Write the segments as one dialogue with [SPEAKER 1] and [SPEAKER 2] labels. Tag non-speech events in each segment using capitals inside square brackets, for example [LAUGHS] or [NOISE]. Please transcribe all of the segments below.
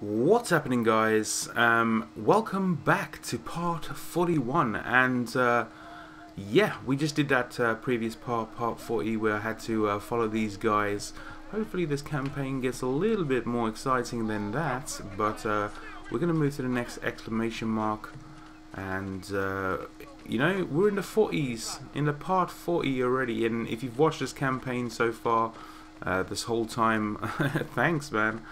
[SPEAKER 1] What's happening, guys? Um, welcome back to part 41, and uh, yeah, we just did that uh, previous part, part 40, where I had to uh, follow these guys. Hopefully, this campaign gets a little bit more exciting than that, but uh, we're going to move to the next exclamation mark, and uh, you know, we're in the 40s, in the part 40 already, and if you've watched this campaign so far, uh, this whole time, [LAUGHS] thanks, man.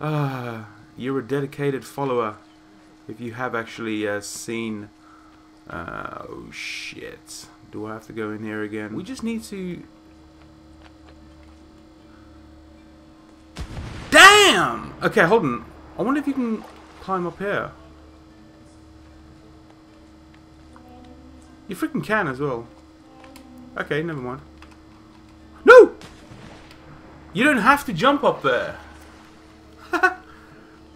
[SPEAKER 1] Uh, you're a dedicated follower if you have actually uh, seen. Uh, oh shit. Do I have to go in here again? We just need to. Damn! Okay, hold on. I wonder if you can climb up here. You freaking can as well. Okay, never mind. No! You don't have to jump up there.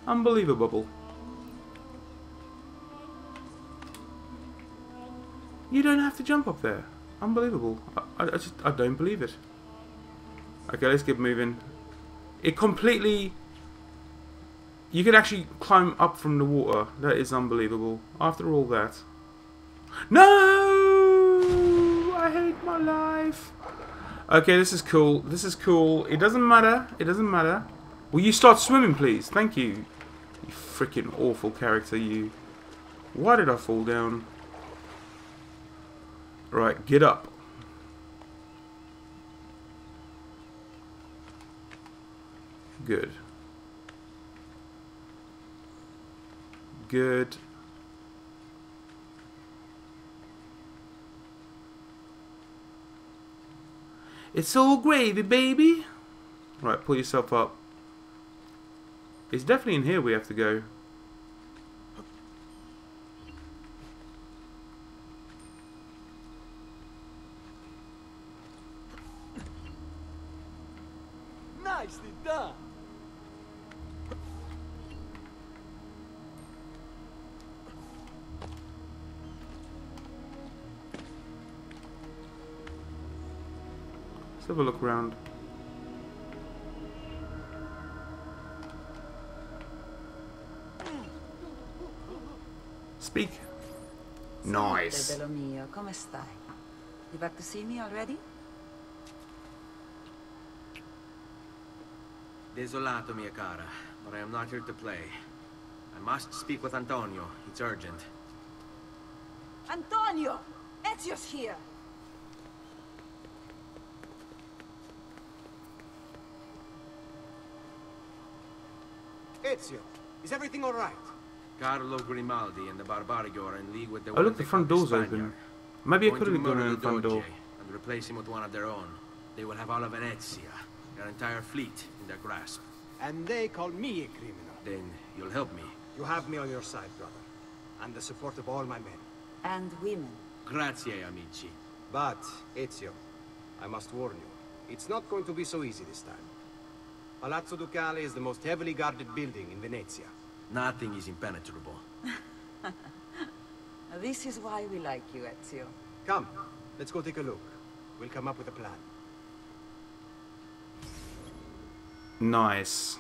[SPEAKER 1] Unbelievable. You don't have to jump up there. Unbelievable. I, I, just I don't believe it. Okay, let's get moving. It completely. You can actually climb up from the water. That is unbelievable. After all that. No! I hate my life. Okay, this is cool. This is cool. It doesn't matter. It doesn't matter. Will you start swimming, please? Thank you. You freaking awful character, you. Why did I fall down? Right, get up. Good. Good. It's all gravy, baby. Right, pull yourself up. It's definitely in here we have to go.
[SPEAKER 2] Nicely done.
[SPEAKER 1] Let's have a look around. Speak. Nice.
[SPEAKER 3] Bello mio, come stai? You back to see me already?
[SPEAKER 2] Desolato, mia cara, but I am not here to play. I must speak with Antonio. It's urgent.
[SPEAKER 3] Antonio! Ezio's here!
[SPEAKER 4] Ezio, is everything all right?
[SPEAKER 2] Carlo Grimaldi and the Barbarigo are in league with the
[SPEAKER 1] Oh
[SPEAKER 2] one
[SPEAKER 1] look, the front door's
[SPEAKER 2] Spaniard.
[SPEAKER 1] open. Maybe I could
[SPEAKER 2] to
[SPEAKER 1] have gone in the
[SPEAKER 2] the
[SPEAKER 1] front door.
[SPEAKER 2] And replace him with one of their own. They will have all of Venezia, their entire fleet, in their grasp.
[SPEAKER 4] And they call me a criminal.
[SPEAKER 2] Then you'll help me.
[SPEAKER 4] You have me on your side, brother. And the support of all my men.
[SPEAKER 3] And women.
[SPEAKER 2] Grazie, amici.
[SPEAKER 4] But, Ezio, I must warn you, it's not going to be so easy this time. Palazzo Ducale is the most heavily guarded building in Venezia.
[SPEAKER 2] Nothing is impenetrable. [LAUGHS]
[SPEAKER 3] This is why we like you, Ezio.
[SPEAKER 4] Come, let's go take a look. We'll come up with a plan.
[SPEAKER 1] Nice.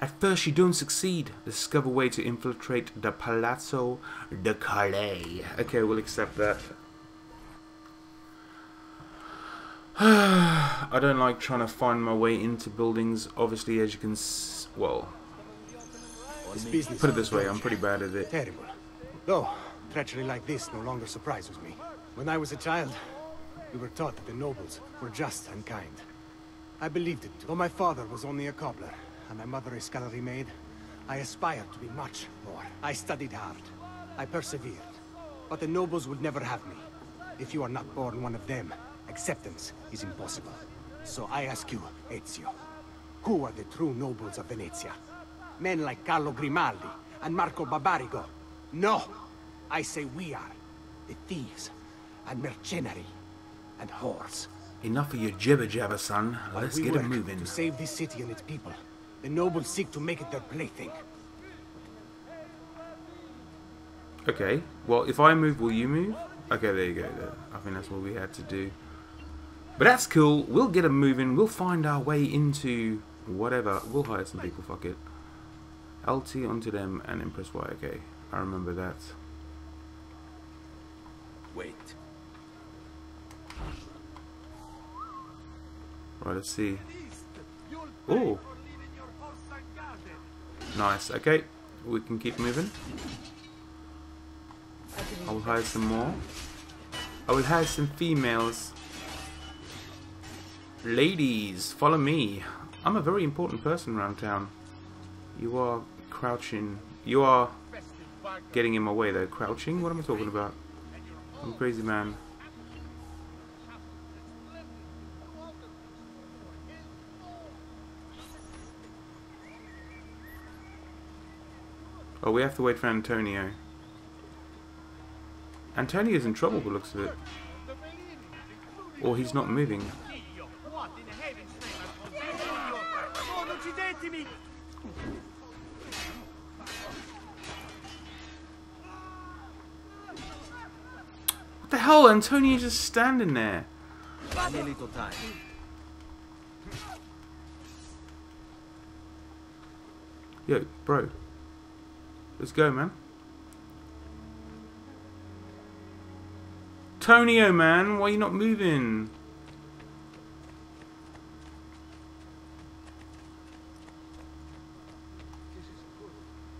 [SPEAKER 1] At first you don't succeed. Discover a way to infiltrate the Palazzo Ducale. Okay, we'll accept that. [SIGHS] I don't like trying to find my way into buildings. Obviously, as you can s- well,
[SPEAKER 4] This business
[SPEAKER 1] put it this way, I'm pretty bad at it.
[SPEAKER 4] Terrible. Though, treachery like this no longer surprises me. When I was a child, we were taught that the nobles were just and kind. I believed it. Though my father was only a cobbler, and my mother a scullery maid, I aspired to be much more. I studied hard. I persevered. But the nobles would never have me. If you are not born one of them, acceptance is impossible. So I ask you, Ezio, who are the true nobles of Venezia? Men like Carlo Grimaldi and Marco Barbarigo? No! I say we are. The thieves and mercenary and whores.
[SPEAKER 1] Enough of your jibber jabber, son. Let's get it
[SPEAKER 4] work
[SPEAKER 1] moving.
[SPEAKER 4] To save this city and its people, the nobles seek to make it their plaything.
[SPEAKER 1] Okay. Well, if I move, will you move? Okay, there you go. There. I think that's what we had to do. But that's cool. We'll get them moving. We'll find our way into whatever. We'll hire some people. Fuck it. LT onto them and then press Y. Okay, I remember that.
[SPEAKER 2] Wait.
[SPEAKER 1] Right, let's see. Oh, nice. Okay, we can keep moving. I will hire some more. I will hire some females. Ladies, follow me. I'm a very important person around town. You are crouching. You are getting in my way though. Crouching? What am I talking about? I'm crazy man. Oh, we have to wait for Antonio. Antonio's in trouble, by looks of it. Or he's not moving. Hell? Antonio's just standing there. Yo, bro. Let's go, man. Tonio, man, why are you not moving?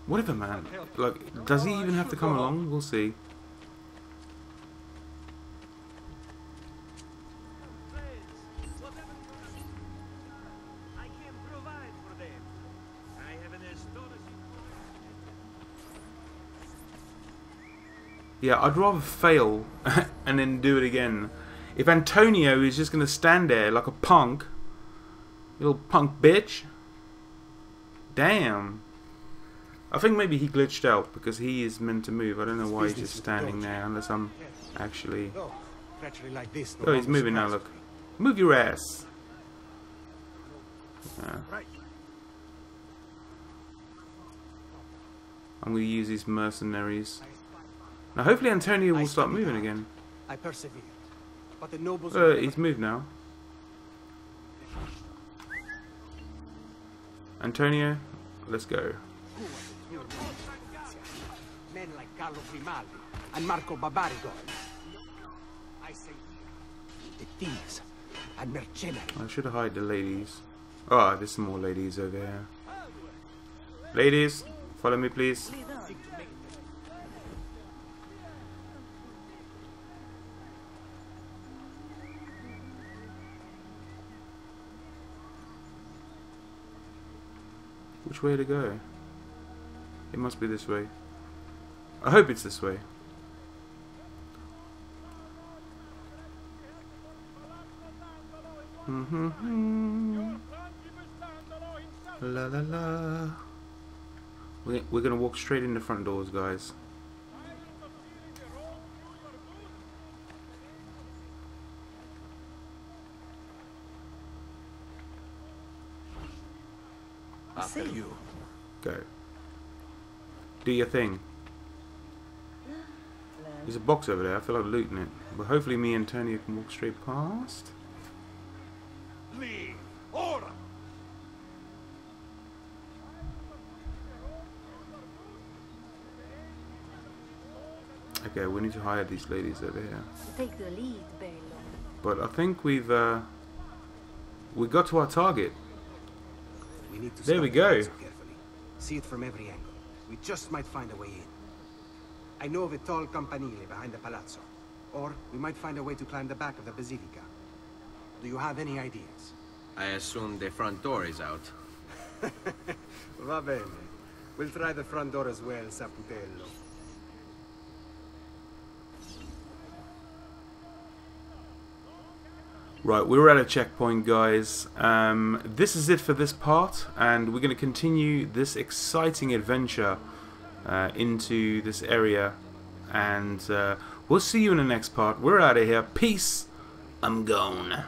[SPEAKER 1] Whatever, man. Like, does he even have to come along? We'll see. Yeah, I'd rather fail [LAUGHS] and then do it again. If Antonio is just going to stand there like a punk, little punk bitch, damn. I think maybe he glitched out because he is meant to move. I don't know why he's just standing there unless I'm actually...
[SPEAKER 4] Oh, like this
[SPEAKER 1] Oh, he's moving now, look. Move your ass. Yeah. I'm going to use these mercenaries. Now hopefully Antonio
[SPEAKER 4] I
[SPEAKER 1] will start moving
[SPEAKER 4] hard.
[SPEAKER 1] again.
[SPEAKER 4] I persevered. But the nobles
[SPEAKER 1] Uh, he's moved now. Antonio, let's go.
[SPEAKER 4] Men like Carlo Grimaldi and Marco Barbarigo. I say the thieves and mercenaries.
[SPEAKER 1] I should hide the ladies. Oh, there's some more ladies over here. Ladies, follow me please. Which way to go? It must be this way. I hope it's this way. Mm-hmm. La la la. We're, we're gonna walk straight in the front doors, guys.
[SPEAKER 2] After
[SPEAKER 3] see.
[SPEAKER 2] you.
[SPEAKER 1] Go. Do your thing. There's a box over there. I feel like looting it. But hopefully me and Tony can walk straight past.
[SPEAKER 5] Leave. Ora.
[SPEAKER 1] Okay, we need to hire these ladies over here.
[SPEAKER 6] Take the lead, Bello.
[SPEAKER 1] But I think we've uh, we got to our target.
[SPEAKER 4] We need to
[SPEAKER 1] There we go.
[SPEAKER 4] carefully. See it from every angle. We just might find a way in. I know of a tall campanile behind the palazzo. Or we might find a way to climb the back of the basilica. Do you have any ideas?
[SPEAKER 2] I assume the front door is out. [LAUGHS]
[SPEAKER 4] Va bene. We'll try the front door as well, Saputello.
[SPEAKER 1] Right, we're at a checkpoint, guys. Um, this is it for this part, and we're going to continue this exciting adventure uh, into this area. And uh, we'll see you in the next part. We're out of here. Peace. I'm gone.